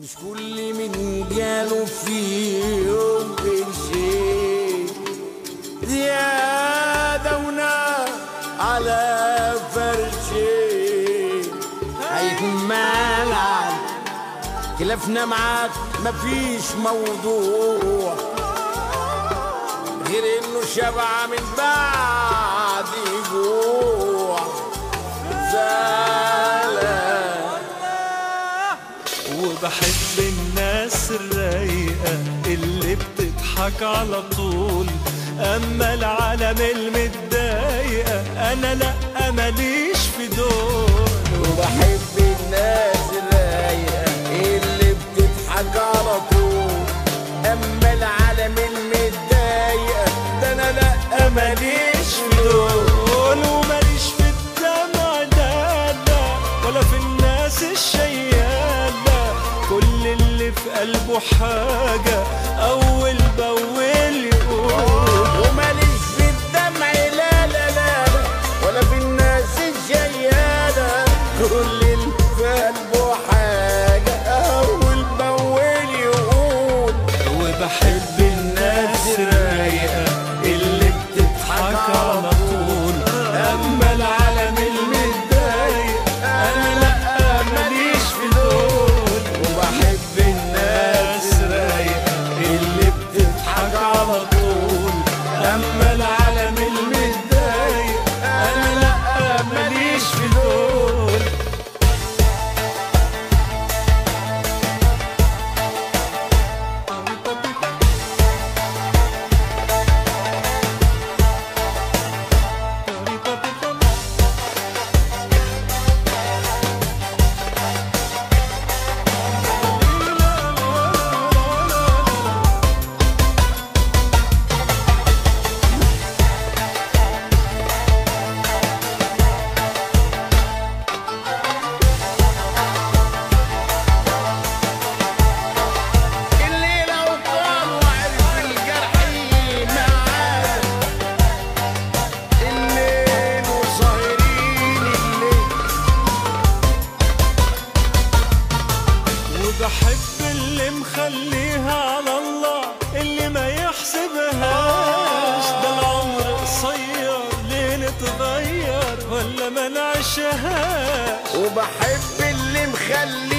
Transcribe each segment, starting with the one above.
مش كل من جاله في يوم قرشين زيادة ونار على فرشين هيكون مالك خلافنا معاك مفيش موضوع. غير إنه شبع من بعد. وبحب الناس الرايقة اللي بتضحك على طول. أما العالم المتضايقة أنا لأ ماليش في دول. وبحب الناس الرايقة اللي بتضحك على طول. أما حاجة أول بأول يقول. وماليش في الدمع لا لا لا ولا في الناس الجيالة. كل اللي في قلبه حاجة أول بأول يقول. وبحب اللي مخليها على الله اللي ما يحسبهاش. ده العمر قصير ليه نتغير؟ ولا ما نعيشهاش؟ وبحب اللي مخليها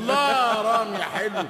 الله رامي حلو.